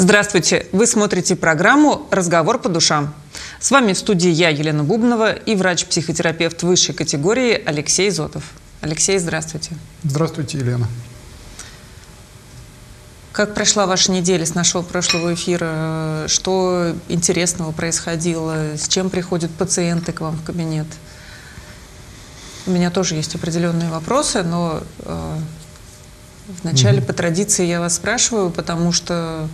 Здравствуйте! Вы смотрите программу «Разговор по душам». С вами в студии я, Елена Бубнова, и врач-психотерапевт высшей категории Алексей Зотов. Алексей, здравствуйте. Здравствуйте, Елена. Как прошла ваша неделя с нашего прошлого эфира? Что интересного происходило? С чем приходят пациенты к вам в кабинет? У меня тоже есть определенные вопросы, но э, вначале угу. по традиции я вас спрашиваю, потому что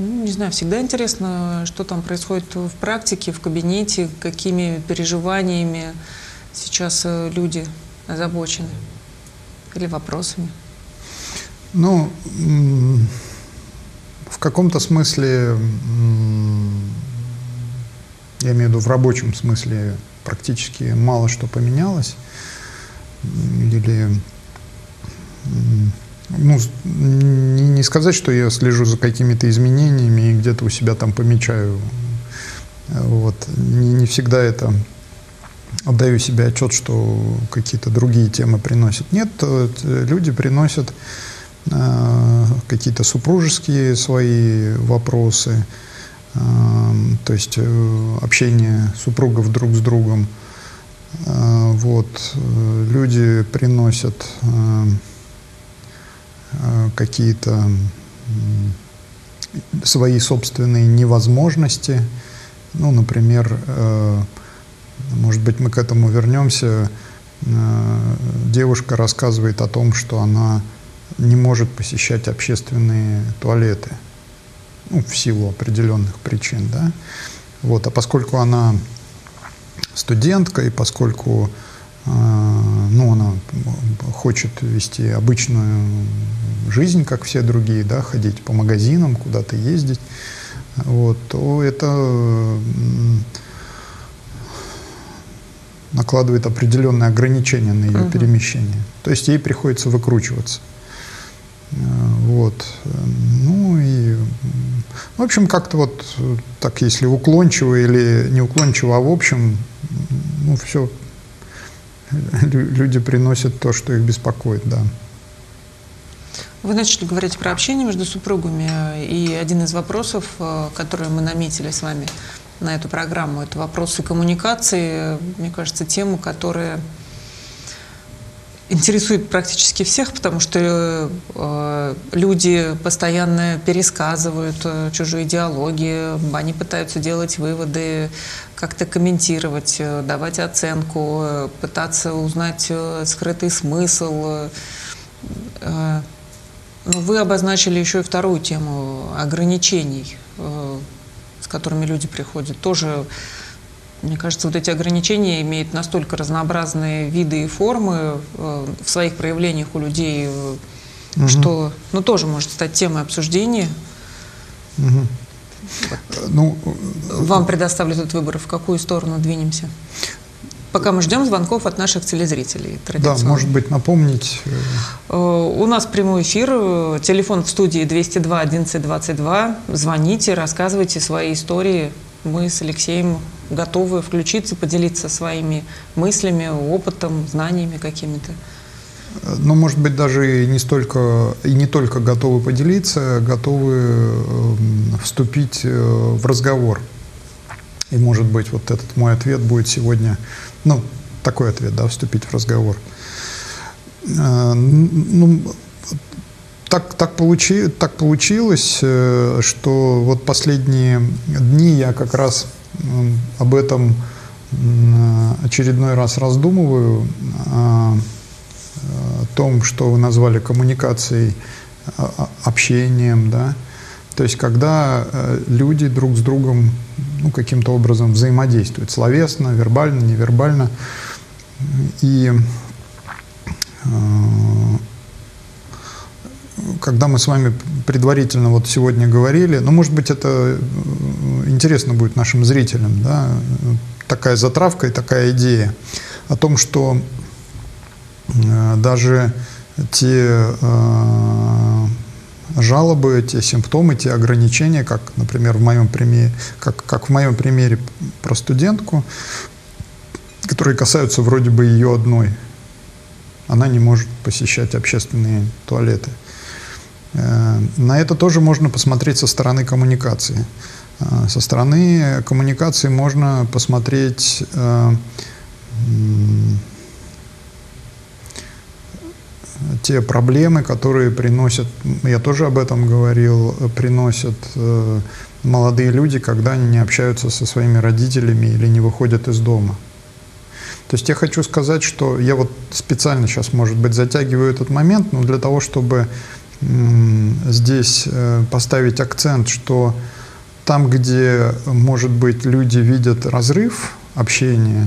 ну, не знаю, всегда интересно, что там происходит в практике, в кабинете, какими переживаниями сейчас э, люди озабочены или вопросами. Ну, в каком-то смысле, я имею в виду в рабочем смысле, практически мало что поменялось. Или ну, не, сказать, что я слежу за какими-то изменениями и где-то у себя там помечаю. Вот. Не, не всегда это отдаю себе отчет, что какие-то другие темы приносят. Нет, люди приносят э, какие-то супружеские свои вопросы, э, то есть э, общение супругов друг с другом. Э, вот. Люди приносят э, Э, какие-то свои собственные невозможности. Ну, например, э, может быть, мы к этому вернемся. Э, девушка рассказывает о том, что она не может посещать общественные туалеты ну, в силу определенных причин. Да? Вот. А поскольку она студентка и поскольку ну, она хочет вести обычную жизнь, как все другие, да, ходить по магазинам, куда-то ездить, вот, то это накладывает определенные ограничения на ее угу. перемещение. То есть ей приходится выкручиваться. А, вот. Ну и, в общем, как-то вот так, если уклончиво или не уклончиво, а в общем, ну, все люди приносят то, что их беспокоит, да. Вы начали говорить про общение между супругами, и один из вопросов, э, которые мы наметили с вами на эту программу, это вопросы коммуникации, мне кажется, тему, которая интересует практически всех, потому что э, люди постоянно пересказывают э, чужие диалоги, они пытаются делать выводы, как-то комментировать, э, давать оценку, э, пытаться узнать э, скрытый смысл. Э, э, но вы обозначили еще и вторую тему ограничений, э, с которыми люди приходят. Тоже мне кажется, вот эти ограничения имеют настолько разнообразные виды и формы э, в своих проявлениях у людей, угу. что ну, тоже может стать темой обсуждения. Угу. Ну, Вам предоставлю этот выбор, в какую сторону двинемся. Пока мы ждем звонков от наших телезрителей. Да, может быть, напомнить. У нас прямой эфир, телефон в студии 202 11 22. Звоните, рассказывайте свои истории. Мы с Алексеем готовы включиться, поделиться своими мыслями, опытом, знаниями какими-то. Ну, может быть, даже и не столько и не только готовы поделиться, готовы эм, вступить э, в разговор. И, может быть, вот этот мой ответ будет сегодня, ну, такой ответ, да, вступить в разговор. Э, ну, так, так, получи, так получилось, э, что вот последние дни я как раз об этом очередной раз раздумываю, о, том, что вы назвали коммуникацией, общением, да, то есть когда э, люди друг с другом ну, каким-то образом взаимодействуют, словесно, вербально, невербально, и э, когда мы с вами предварительно вот сегодня говорили, ну, может быть, это э, интересно будет нашим зрителям, да, такая затравка и такая идея о том, что э, даже те э, жалобы, те симптомы, те ограничения, как, например, в моем примере, как, как в моем примере про студентку, которые касаются вроде бы ее одной. Она не может посещать общественные туалеты. На это тоже можно посмотреть со стороны коммуникации. Со стороны коммуникации можно посмотреть те проблемы, которые приносят, я тоже об этом говорил, приносят э, молодые люди, когда они не общаются со своими родителями или не выходят из дома. То есть я хочу сказать, что я вот специально сейчас, может быть, затягиваю этот момент, но для того, чтобы здесь э, поставить акцент, что там, где, может быть, люди видят разрыв общения,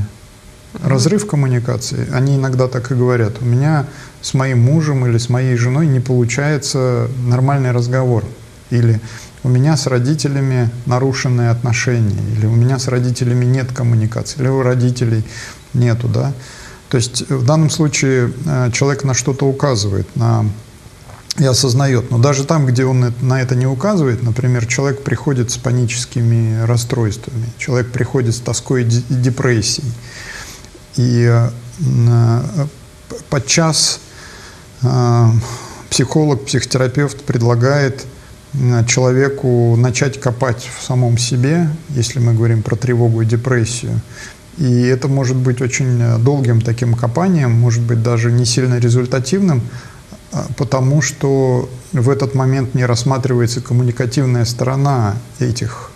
разрыв коммуникации, они иногда так и говорят, у меня с моим мужем или с моей женой не получается нормальный разговор. Или у меня с родителями нарушенные отношения, или у меня с родителями нет коммуникации, или у родителей нету, да. То есть в данном случае э, человек на что-то указывает, на и осознает. Но даже там, где он на это не указывает, например, человек приходит с паническими расстройствами, человек приходит с тоской и депрессией. И э, подчас а, психолог, психотерапевт предлагает а, человеку начать копать в самом себе, если мы говорим про тревогу и депрессию. И это может быть очень долгим таким копанием, может быть даже не сильно результативным, потому что в этот момент не рассматривается коммуникативная сторона этих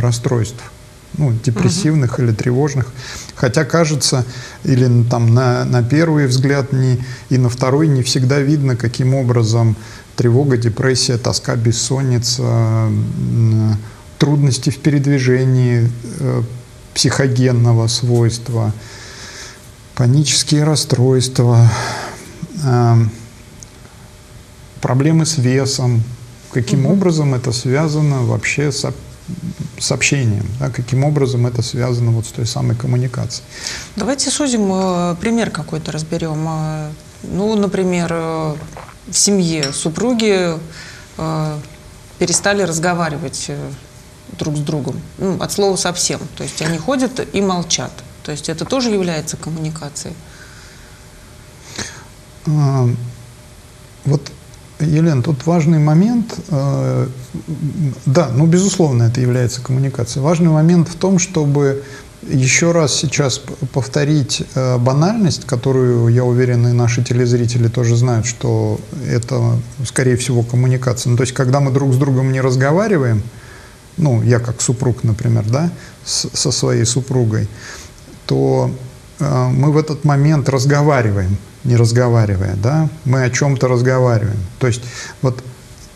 расстройств ну, депрессивных угу. или тревожных. Хотя кажется, или там на, на первый взгляд не, и на второй не всегда видно, каким образом тревога, депрессия, тоска, бессонница, трудности в передвижении э, психогенного свойства, панические расстройства, э, проблемы с весом, каким угу. образом это связано вообще с сообщением, да, каким образом это связано вот с той самой коммуникацией. Давайте сузим, э, пример какой-то разберем. Э, ну, например, э, в семье супруги перестали разговаривать друг с другом, ну, от слова совсем. То есть они ходят и молчат. То есть это тоже является коммуникацией. Вот Елена, тут важный момент, э, да, ну, безусловно, это является коммуникацией. Важный момент в том, чтобы еще раз сейчас повторить э, банальность, которую, я уверен, и наши телезрители тоже знают, что это, скорее всего, коммуникация. Ну, то есть, когда мы друг с другом не разговариваем, ну, я как супруг, например, да, с, со своей супругой, то э, мы в этот момент разговариваем не разговаривая, да, мы о чем-то разговариваем. То есть вот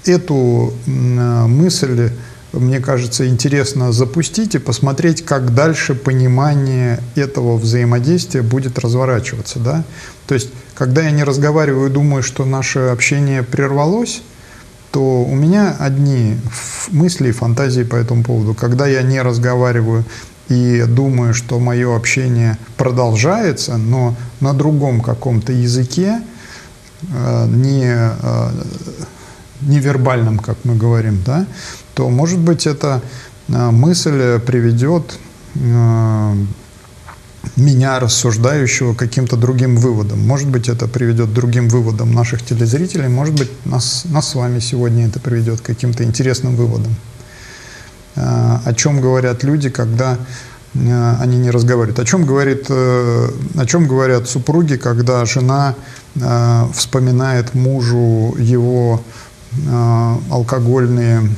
эту мысль, мне кажется, интересно запустить и посмотреть, как дальше понимание этого взаимодействия будет разворачиваться, да. То есть, когда я не разговариваю и думаю, что наше общение прервалось, то у меня одни мысли и фантазии по этому поводу. Когда я не разговариваю и думаю, что мое общение продолжается, но на другом каком-то языке, э, не, э, невербальном, как мы говорим, да, то, может быть, эта э, мысль приведет меня, рассуждающего, каким-то другим выводом. Может быть, это приведет к другим выводам наших телезрителей, может быть, нас, нас с вами сегодня это приведет к каким-то интересным выводам. Э, о чем говорят люди, когда э, они не разговаривают. О чем, говорит, э, о чем говорят супруги, когда жена вспоминает мужу его алкогольные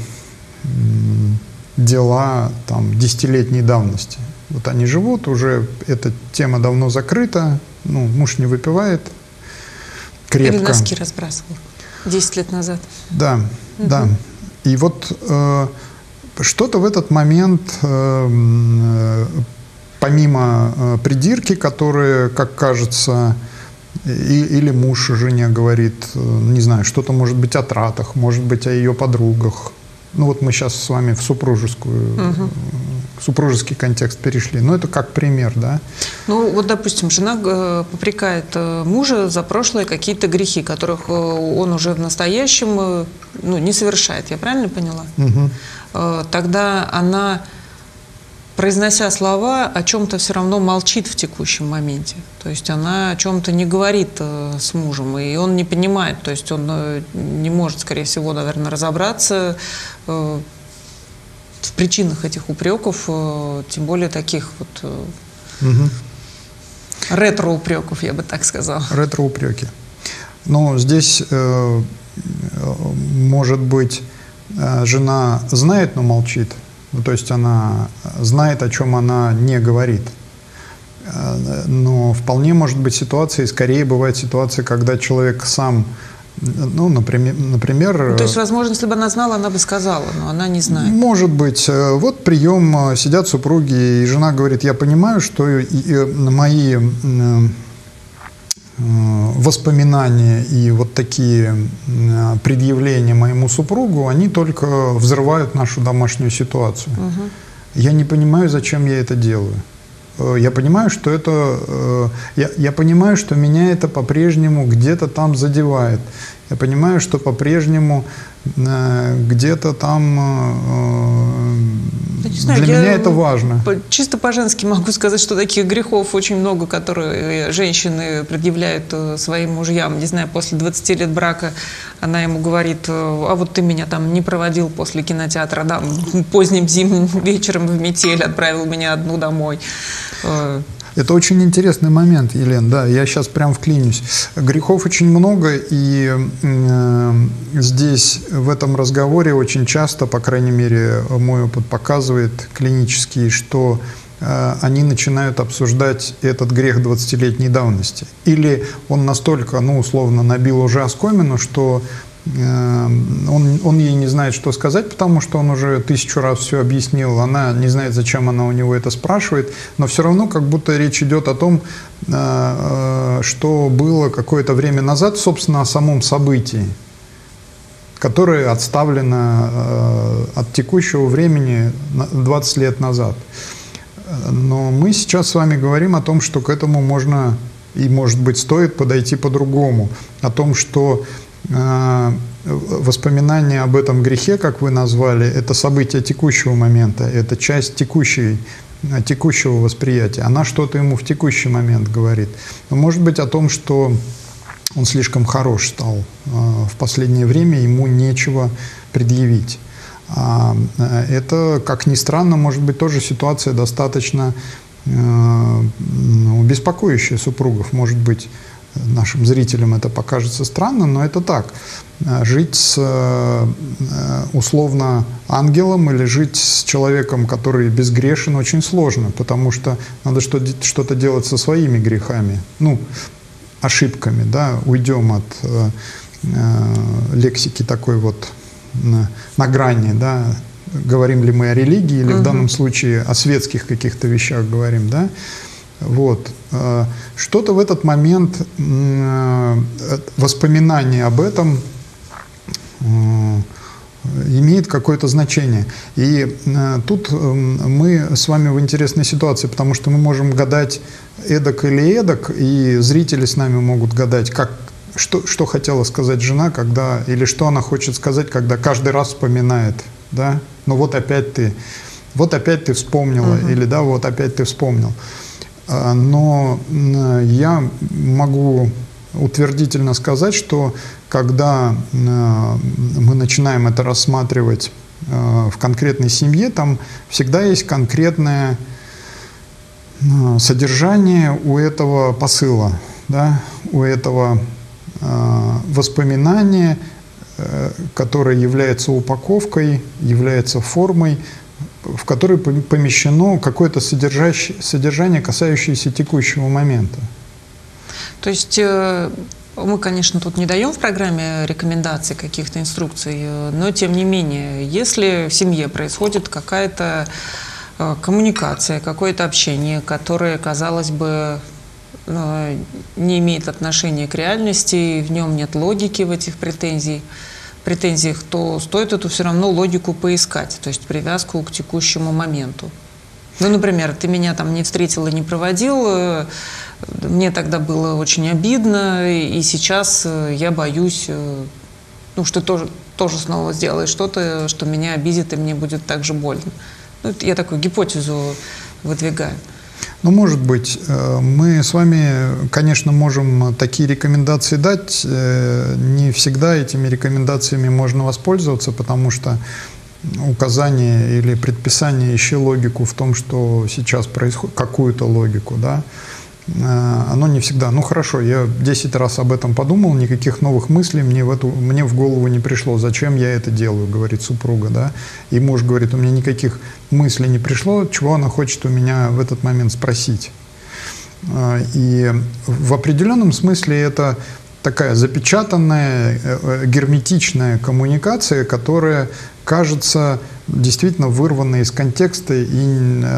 дела там, десятилетней давности. Вот они живут, уже эта тема давно закрыта, ну, муж не выпивает крепко. Или носки разбрасывал 10 лет назад. Да, угу. да. И вот что-то в этот момент, э, э, помимо э, придирки, которые, как кажется, или муж жене говорит, не знаю, что-то может быть о тратах, может быть о ее подругах. Ну вот мы сейчас с вами в супружескую, угу. супружеский контекст перешли. Но это как пример, да? Ну вот, допустим, жена попрекает мужа за прошлые какие-то грехи, которых он уже в настоящем ну, не совершает. Я правильно поняла? Угу. Э, тогда она произнося слова, о чем-то все равно молчит в текущем моменте. То есть она о чем-то не говорит э, с мужем, и он не понимает, то есть он э, не может, скорее всего, наверное, разобраться в причинах этих упреков, тем более таких вот Мгм. ретро-упреков, я бы так сказала. Ретро-упреки. Но здесь, э, может быть, жена знает, но молчит. Ну, то есть она знает, о чем она не говорит. Э, Но вполне может быть ситуация, и скорее бывает ситуация, когда человек сам, ну, например, например Ну, то есть, возможно, если бы она знала, она бы сказала, но она не знает. может быть, э, вот прием, э, сидят супруги, и жена говорит, я понимаю, что мои э, воспоминания и вот такие предъявления моему супругу, они только взрывают нашу домашнюю ситуацию. Мгм. Я не понимаю, зачем я это делаю. Э, Я понимаю, что это, э, я, я понимаю, что меня это по-прежнему где-то там задевает. Я понимаю, что по-прежнему э, где-то там э, Я не знаю, для я меня это важно. по- Чисто по-женски могу сказать, что таких грехов очень много, которые женщины предъявляют э, своим мужьям. Не знаю, после 20 лет брака она ему говорит, а вот ты меня там не проводил после кинотеатра, да, поздним зимним вечером в метель, отправил меня одну домой. Это очень интересный момент, Елен, да, я сейчас прям вклинюсь. Грехов очень много, и э, здесь в этом разговоре очень часто, по крайней мере, мой опыт показывает клинический, что э, они начинают обсуждать этот грех 20-летней давности. Или он настолько, ну, условно, набил уже оскомину, что он, он ей не знает, что сказать, потому что он уже тысячу раз все объяснил. Она не знает, зачем она у него это спрашивает, но все равно как будто речь идет о том, э, э, что было какое-то время назад, собственно, о самом событии, которое отставлено э, от текущего времени на 20 лет назад. Но мы сейчас с вами говорим о том, что к этому можно и, может быть, стоит подойти по-другому. О том, что э, воспоминания об этом грехе, как вы назвали, это событие текущего момента, это часть текущей, текущего восприятия. Она что-то ему в текущий момент говорит. Может быть, о том, что он слишком хорош стал э, в последнее время, ему нечего предъявить. А, Это, как ни странно, может быть тоже ситуация достаточно ну, беспокоящая супругов. Может быть, нашим зрителям это покажется странно, но это так. Э, Жить с э, э, условно ангелом или жить с человеком, который безгрешен, очень сложно, потому что надо что- что-то делать со своими грехами. Ну, ошибками, да, уйдем от лексики такой вот на, на грани, да, говорим ли мы о религии или в данном случае о светских каких-то вещах говорим, да, вот. Э, Что-то в этот момент, э, воспоминание об этом имеет какое-то значение. И э, тут мы с вами в интересной ситуации, потому что мы можем гадать эдак или эдак, и зрители с нами могут гадать, как, что, что хотела сказать жена, когда, или что она хочет сказать, когда каждый раз вспоминает, да, ну вот опять ты, вот опять ты вспомнила, или да, вот опять ты вспомнил. А, Но я могу утвердительно сказать, что когда мы начинаем это рассматривать э, в конкретной семье, там всегда есть конкретное содержание у этого посыла, да, у этого э, воспоминания, э, которое является упаковкой, является формой, в которой пом- помещено какое-то содержание, касающееся текущего момента. То есть э, мы, конечно, тут не даем в программе рекомендаций, каких-то инструкций, э, но тем не менее, если в семье происходит какая-то э, коммуникация, какое-то общение, которое, казалось бы, не имеет отношения к реальности, в нем нет логики в этих претензий, претензиях, то стоит эту все равно логику поискать, то есть привязку к текущему моменту. Ну, например, ты меня там не встретил и не проводил, э, мне тогда было очень обидно, и сейчас э, я боюсь, э, ну, что тоже, тоже снова сделаешь что-то, что меня обидит, и мне будет так же больно. Ну, я такую гипотезу выдвигаю. Ну, может быть. Э, мы с вами, конечно, можем такие рекомендации дать. Э, не всегда этими рекомендациями можно воспользоваться, потому что указание или предписание ищи логику в том, что сейчас происходит, какую-то логику, да, оно не всегда. Ну хорошо, я 10 раз об этом подумал, никаких новых мыслей мне в, эту, мне в голову не пришло. Зачем я это делаю, говорит супруга, да. И муж говорит, у меня никаких мыслей не пришло, чего она хочет у меня в этот момент спросить. Э, и в определенном смысле это такая запечатанная, э, герметичная коммуникация, которая кажется действительно вырванные из контекста и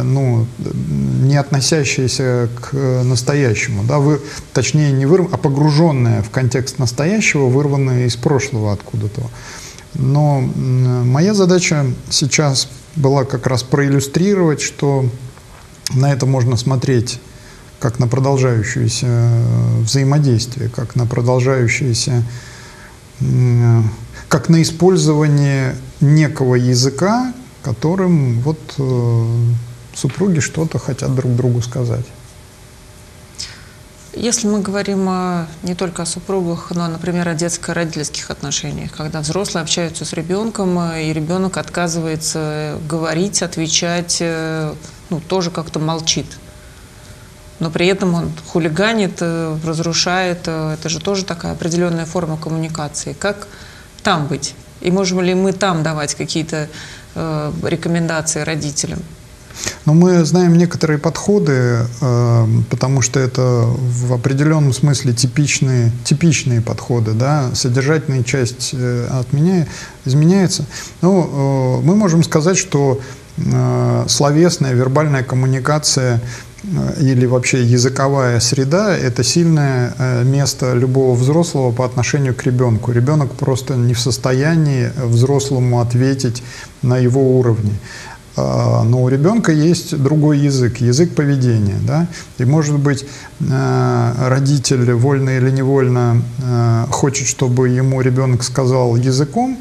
ну, не относящиеся к настоящему. Да? Вы, точнее, не вырв... а погруженные в контекст настоящего, вырванные из прошлого откуда-то. Но моя задача сейчас была как раз проиллюстрировать, что на это можно смотреть как на продолжающееся взаимодействие, как на продолжающееся как на использование некого языка, которым вот э, супруги что-то хотят друг другу сказать. Если мы говорим о, не только о супругах, но, например, о детско-родительских отношениях, когда взрослые общаются с ребенком, э, и ребенок отказывается говорить, отвечать, э, ну, тоже как-то молчит. Но при этом он хулиганит, э, разрушает. Это же тоже такая определенная форма коммуникации. Как там быть? И можем ли мы там давать какие-то э, рекомендации родителям? Но мы знаем некоторые подходы, э, потому что это в определенном смысле типичные, типичные подходы. Да? Содержательная часть э, от меня изменяется. Ну, э, мы можем сказать, что э, словесная, вербальная коммуникация или вообще языковая среда – это сильное э, место любого взрослого по отношению к ребенку. Ребенок просто не в состоянии взрослому ответить на его уровне. А, но у ребенка есть другой язык, язык поведения. Да? И, может быть, э, родитель вольно или невольно хочет, чтобы ему ребенок сказал языком,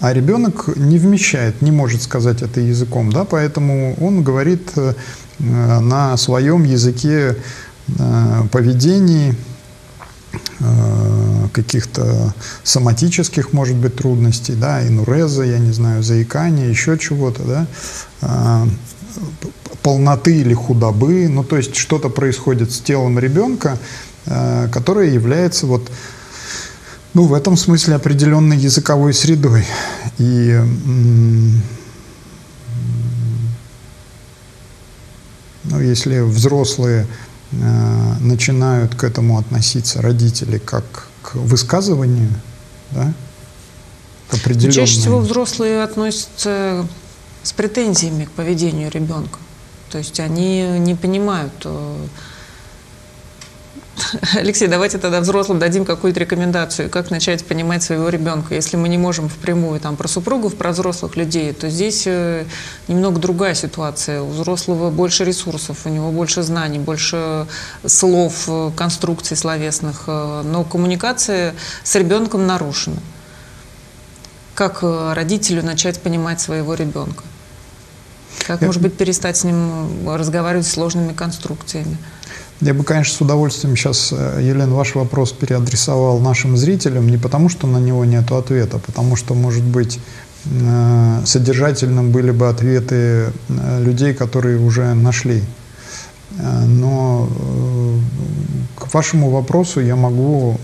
а ребенок не вмещает, не может сказать это языком. Да? Поэтому он говорит Э, на своем языке э, поведений, э, каких-то соматических, может быть, трудностей, да, инуреза, я не знаю, заикания, еще чего-то, да, полноты или худобы, ну, то есть что-то происходит с телом ребенка, которое является вот, ну, в этом смысле определенной языковой средой. И Ну, если взрослые э, начинают к этому относиться, родители, как к высказыванию, да, к определенному... Чаще всего взрослые относятся с претензиями к поведению ребенка. То есть они не понимают, э, Алексей, давайте тогда взрослым дадим какую-то рекомендацию, как начать понимать своего ребенка. Если мы не можем впрямую там, про супругов, про взрослых людей, то здесь э, немного другая ситуация. У взрослого больше ресурсов, у него больше знаний, больше слов, э, конструкций словесных, э, но коммуникация с ребенком нарушена. Как родителю начать понимать своего ребенка? Как, может быть, перестать с ним разговаривать сложными конструкциями? Я бы, конечно, с удовольствием сейчас, э, Елена, ваш вопрос переадресовал нашим зрителям не потому, что на него нет ответа, а потому что, может быть, э, содержательным были бы ответы э, людей, которые уже нашли. Но к вашему вопросу я могу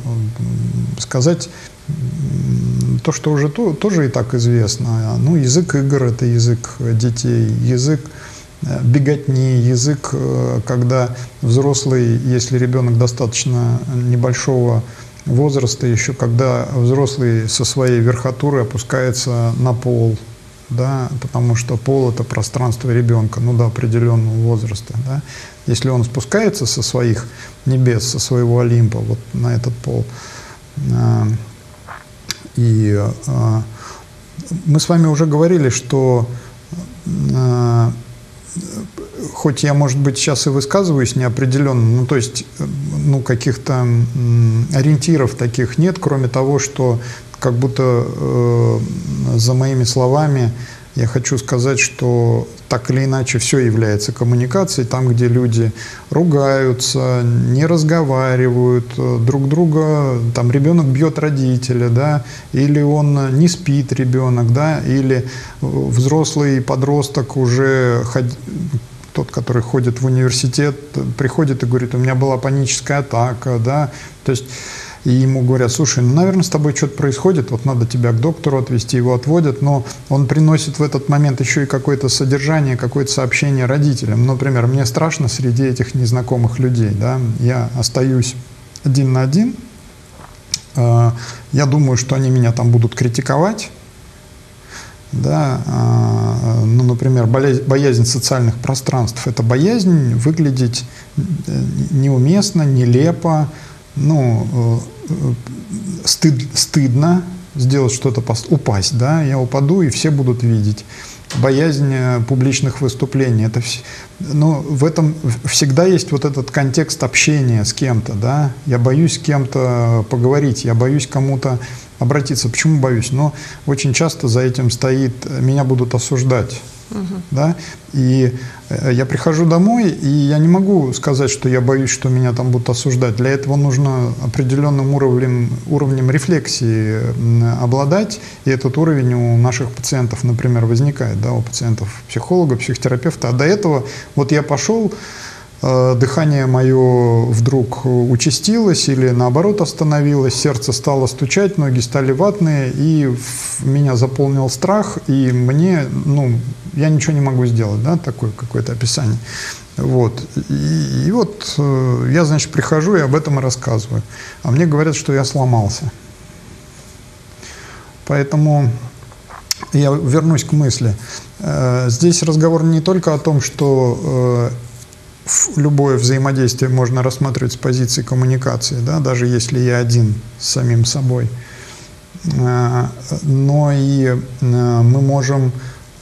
сказать то, что уже то, тоже и так известно. Ну, язык игр – это язык детей, язык беготни, язык, э, когда взрослый, если ребенок достаточно небольшого возраста еще, когда взрослый со своей верхотуры опускается на пол, да, потому что пол это пространство ребенка, ну до определенного возраста, да. Если он спускается со своих небес, со своего Олимпа вот на этот пол, э, и э, мы с вами уже говорили, что хоть я, может быть, сейчас и высказываюсь неопределенно, ну, то есть, ну, каких-то ориентиров таких нет, кроме того, что как будто э, за моими словами Я хочу сказать, что так или иначе все является коммуникацией. Там, где люди ругаются, не разговаривают, э, друг друга, там ребенок бьет родителя, да, или он не спит ребенок, да, или взрослый подросток уже тот, который ходит в университет, приходит и говорит, у меня была паническая атака, да, то есть и ему говорят, слушай, ну, наверное, с тобой что-то происходит, вот надо тебя к доктору отвезти, его отводят, но он приносит в этот момент еще и какое-то содержание, какое-то сообщение родителям. Например, мне страшно среди этих незнакомых людей, да, я остаюсь один на один, э, я думаю, что они меня там будут критиковать, да, э, ну, например, боязнь социальных пространств – это боязнь выглядеть э, неуместно, нелепо, ну, э, стыд, стыдно сделать что-то, упасть, да, я упаду, и все будут видеть. Боязнь э, публичных выступлений. Это все, но в этом всегда есть вот этот контекст общения с кем-то, да. Я боюсь с кем-то поговорить, я боюсь кому-то обратиться. Почему боюсь? Но очень часто за этим стоит, меня будут осуждать. Угу. Да? И э, я прихожу домой, и я не могу сказать, что я боюсь, что меня там будут осуждать. Для этого нужно определенным уровнем, уровнем рефлексии обладать, и этот уровень у наших пациентов, например, возникает, да, у пациентов психолога, психотерапевта. А до этого вот я пошел, дыхание мое вдруг участилось или наоборот остановилось, сердце стало стучать, ноги стали ватные, и меня заполнил страх, и мне, ну, я ничего не могу сделать, да, такое какое-то описание. Вот. И, и вот э, я, значит, прихожу и об этом рассказываю. А мне говорят, что я сломался. Поэтому я вернусь к мысли. Э, здесь разговор не только о том, что любое взаимодействие можно рассматривать с позиции коммуникации, да, даже если я один с самим собой. А, но и а, мы можем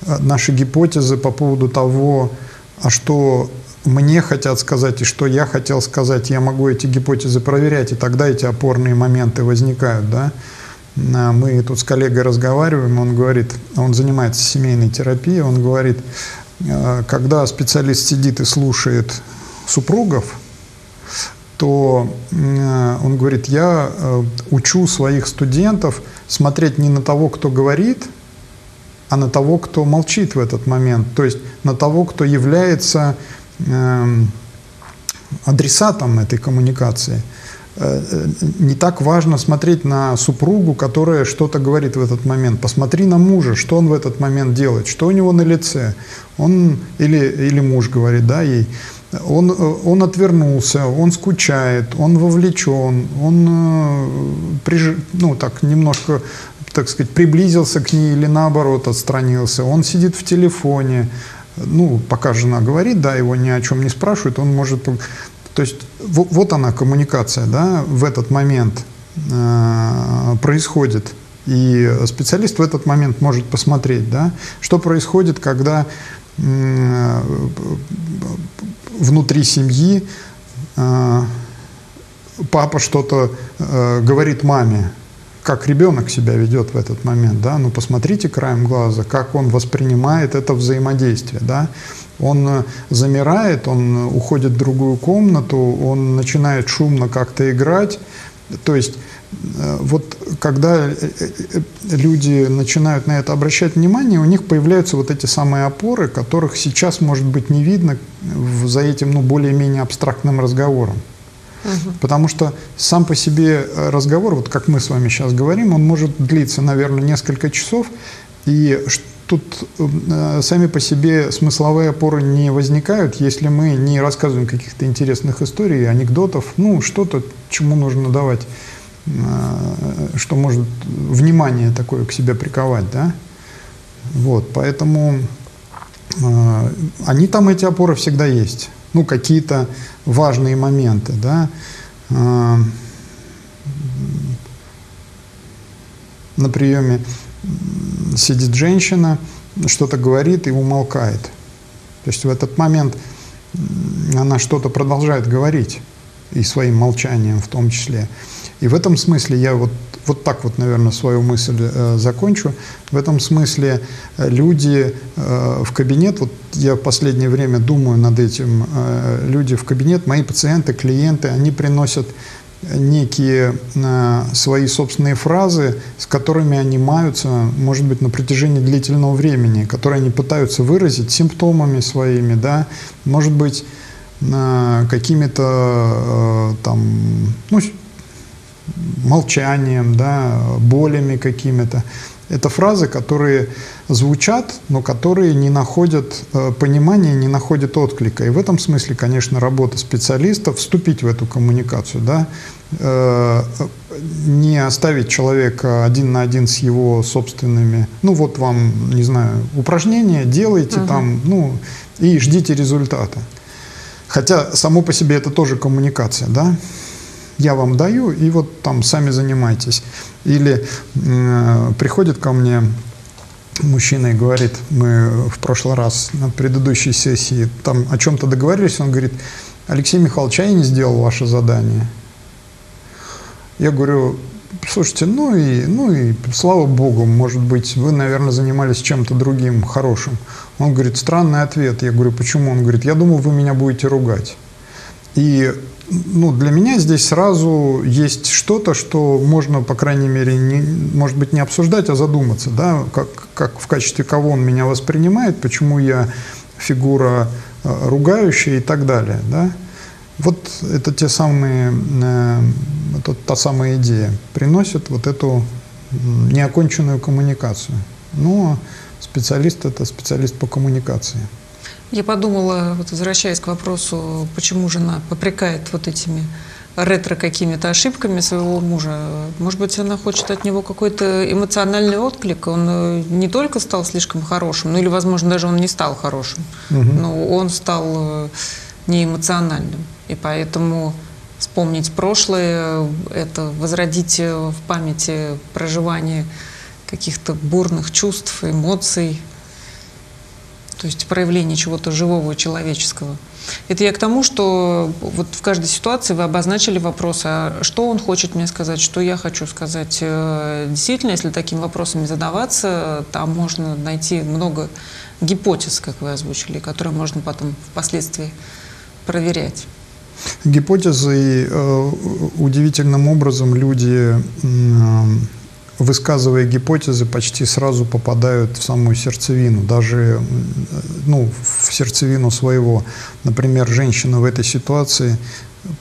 а, наши гипотезы по поводу того, а что мне хотят сказать и что я хотел сказать, я могу эти гипотезы проверять, и тогда эти опорные моменты возникают, да. Мы тут с коллегой разговариваем, он говорит, он занимается семейной терапией, он говорит, Э, когда специалист сидит и слушает супругов, то э, он говорит, я э, учу своих студентов смотреть не на того, кто говорит, а на того, кто молчит в этот момент, то есть на того, кто является эм, адресатом этой коммуникации – Э, э, не так важно смотреть на супругу, которая что-то говорит в этот момент. Посмотри на мужа, что он в этот момент делает, что у него на лице. Он, или, или муж говорит да, ей, он, э, он отвернулся, он скучает, он вовлечен, он приж... ну, так, немножко так сказать, приблизился к ней или наоборот отстранился, он сидит в телефоне, ну, пока жена говорит, да, его ни о чем не спрашивают, он может то есть вот, вот она коммуникация, да, в этот момент э, происходит. И специалист в этот момент может посмотреть, да, что происходит, когда э, внутри семьи э, папа что-то э, говорит маме, как ребенок себя ведет в этот момент, да, ну посмотрите краем глаза, как он воспринимает это взаимодействие, да, он э, замирает, он э, уходит в другую комнату, он начинает шумно как-то играть. То есть э, вот когда люди начинают на это обращать внимание, у них появляются вот эти самые опоры, которых сейчас, может быть, не видно за этим ну, более-менее абстрактным разговором. Угу. Потому что сам по себе разговор, вот как мы с вами сейчас говорим, он может длиться, наверное, несколько часов. И тут э, сами по себе смысловые опоры не возникают, если мы не рассказываем каких-то интересных историй, анекдотов, ну, что-то, чему нужно давать, э, что может внимание такое к себе приковать, да. Вот, поэтому э, они там, эти опоры всегда есть. Ну, какие-то важные моменты, да. На приеме сидит женщина, что-то говорит и умолкает. То есть в этот момент она что-то продолжает говорить, и своим молчанием в том числе. И в этом смысле я вот, вот так вот, наверное, свою мысль э, закончу. В этом смысле э, люди э, в кабинет, вот я в последнее время думаю над этим, э, люди в кабинет, мои пациенты, клиенты, они приносят некие э, свои собственные фразы, с которыми они маются, может быть, на протяжении длительного времени, которые они пытаются выразить симптомами своими, да, может быть, э, какими-то э, там, ну, молчанием, да, болями какими-то. Это фразы, которые звучат, но которые не находят э, понимания, не находят отклика. И в этом смысле, конечно, работа специалистов вступить в эту коммуникацию, да, э, не оставить человека один на один с его собственными, ну вот вам, не знаю, упражнения, делайте угу. там, ну и ждите результата. Хотя само по себе это тоже коммуникация, да я вам даю, и вот там сами занимайтесь. Или э, приходит ко мне мужчина и говорит, мы в прошлый раз на предыдущей сессии там о чем-то договорились, он говорит, Алексей Михайлович, а я не сделал ваше задание. Я говорю, слушайте, ну и, ну и слава богу, может быть, вы, наверное, занимались чем-то другим хорошим. Он говорит, странный ответ. Я говорю, почему? Он говорит, я думал, вы меня будете ругать. И ну, для меня здесь сразу есть что-то, что можно, по крайней мере, не, может быть, не обсуждать, а задуматься, да, как, как в качестве кого он меня воспринимает, почему я фигура э, ругающая и так далее, да. Вот это те самые, э, это та самая идея, приносит вот эту неоконченную коммуникацию. Но специалист – это специалист по коммуникации. Я подумала, вот возвращаясь к вопросу, почему жена попрекает вот этими ретро какими-то ошибками своего мужа. Может быть, она хочет от него какой-то эмоциональный отклик. Он э, не только стал слишком хорошим, ну или, возможно, даже он не стал хорошим, угу. но он стал э, неэмоциональным. И поэтому вспомнить прошлое, это возродить в памяти проживание каких-то бурных чувств, эмоций, то есть проявление чего-то живого, человеческого. Это я к тому, что вот в каждой ситуации вы обозначили вопрос, а что он хочет мне сказать, что я хочу сказать. Э, действительно, если такими вопросами задаваться, там можно найти много гипотез, как вы озвучили, которые можно потом впоследствии проверять. Гипотезы э, удивительным образом люди э, высказывая гипотезы, почти сразу попадают в самую сердцевину, даже ну, в сердцевину своего. Например, женщина в этой ситуации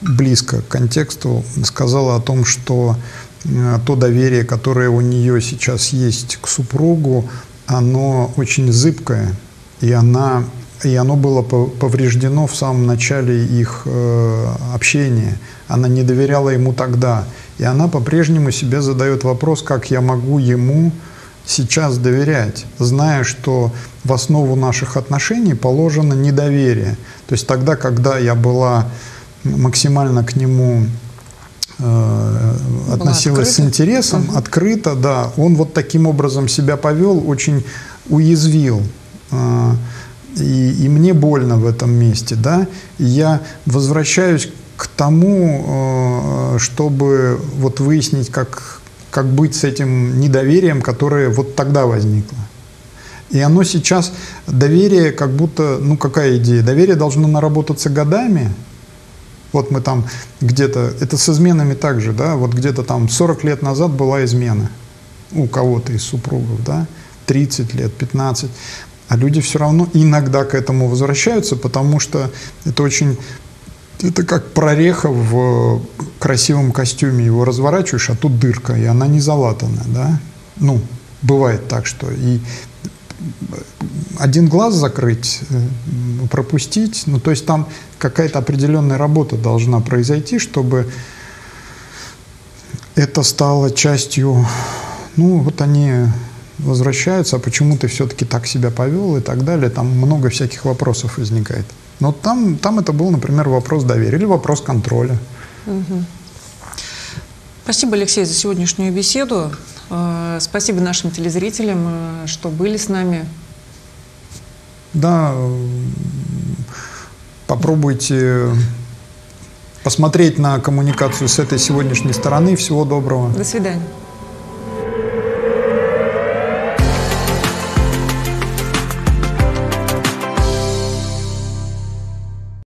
близко к контексту сказала о том, что э, то доверие, которое у нее сейчас есть к супругу, оно очень зыбкое, и, она, и оно было повреждено в самом начале их э, общения. Она не доверяла ему тогда. И она по-прежнему себе задает вопрос, как я могу ему сейчас доверять, зная, что в основу наших отношений положено недоверие. То есть тогда, когда я была максимально к нему э, относилась с интересом, угу. открыто, да, он вот таким образом себя повел, очень уязвил. Э, и, и мне больно в этом месте, да. И я возвращаюсь к тому, э, чтобы вот выяснить, как, как быть с этим недоверием, которое вот тогда возникло. И оно сейчас, доверие как будто, ну какая идея? Доверие должно наработаться годами. Вот мы там где-то, это с изменами также, да, вот где-то там 40 лет назад была измена у кого-то из супругов, да, 30 лет, 15. А люди все равно иногда к этому возвращаются, потому что это очень это как прореха в красивом костюме. Его разворачиваешь, а тут дырка, и она не залатанная, да? Ну, бывает так, что и один глаз закрыть, э, пропустить, ну, то есть там какая-то определенная работа должна произойти, чтобы это стало частью, ну, вот они возвращаются, а почему ты все-таки так себя повел и так далее, там много всяких вопросов возникает. Но там, там это был, например, вопрос доверия или вопрос контроля. Угу. Спасибо, Алексей, за сегодняшнюю беседу. Э, спасибо нашим телезрителям, э, что были с нами. Да, попробуйте посмотреть на коммуникацию с этой сегодняшней стороны. Всего доброго. До свидания.